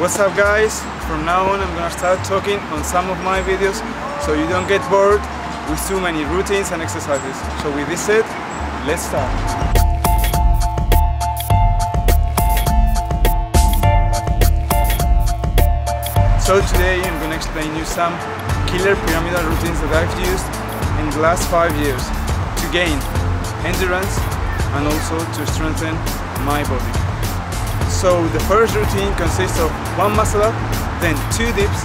What's up guys? From now on I'm gonna start talking on some of my videos so you don't get bored with too many routines and exercises. So with this said, let's start. So today I'm gonna explain you some killer pyramidal routines that I've used in the last five years to gain endurance and also to strengthen my body. So the first routine consists of one muscle up, then two dips,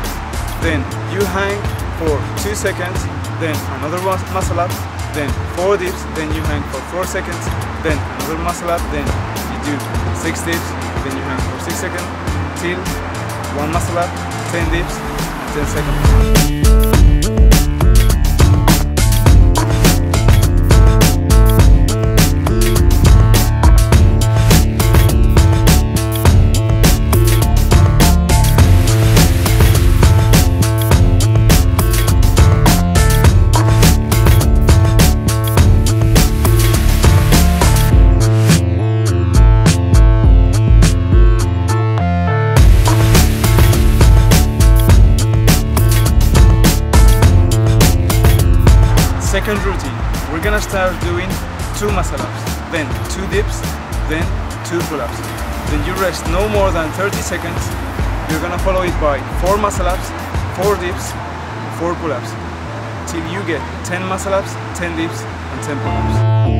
then you hang for two seconds, then another muscle up, then four dips, then you hang for four seconds, then another muscle up, then you do six dips, then you hang for six seconds, till one muscle up, 10 dips, and 10 seconds. Second routine, we're gonna start doing two muscle ups, then two dips, then two pull ups. Then you rest no more than 30 seconds. You're gonna follow it by four muscle ups, four dips, four pull ups, till you get 10 muscle ups, 10 dips, and 10 pull ups.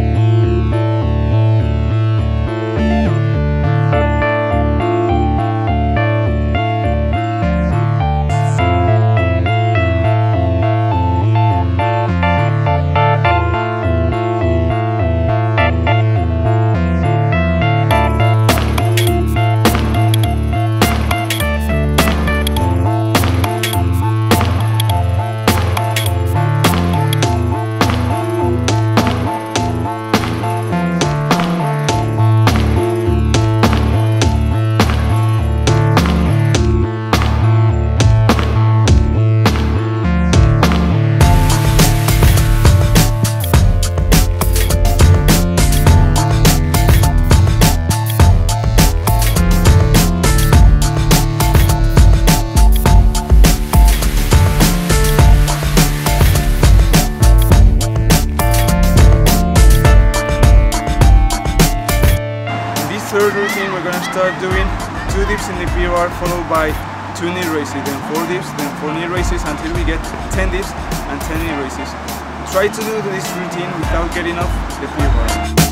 Start doing two dips in the PRR followed by two knee raises, then four dips, then four knee raises until we get 10 dips and 10 knee raises. Try to do this routine without getting off the PRR.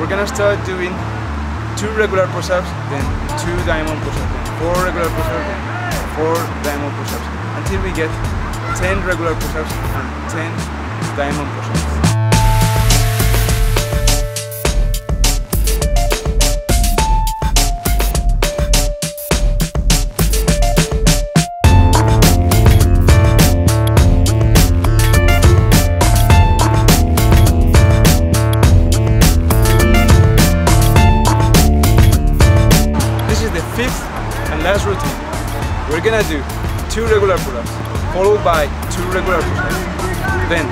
We're gonna start doing two regular push-ups, then two diamond push-ups, then four regular push-ups, then four diamond push-ups, until we get 10 regular push-ups and 10 diamond push-ups. Fifth and last routine. We're gonna do two regular pull-ups, followed by two regular push-ups. Then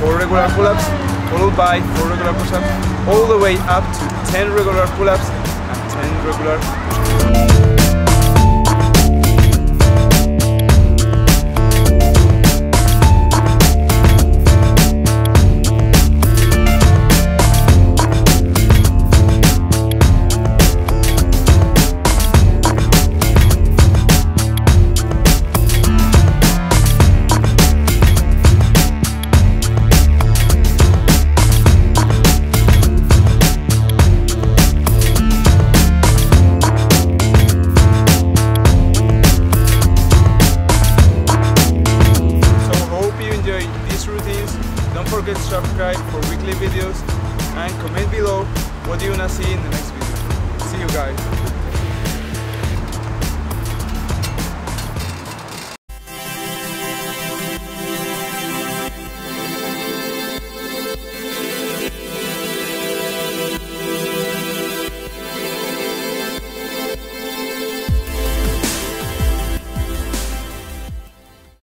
four regular pull-ups, followed by four regular push-ups, all the way up to 10 regular pull-ups and 10 regular push-ups. forget to subscribe for weekly videos and comment below what do you wanna see in the next video. See you guys!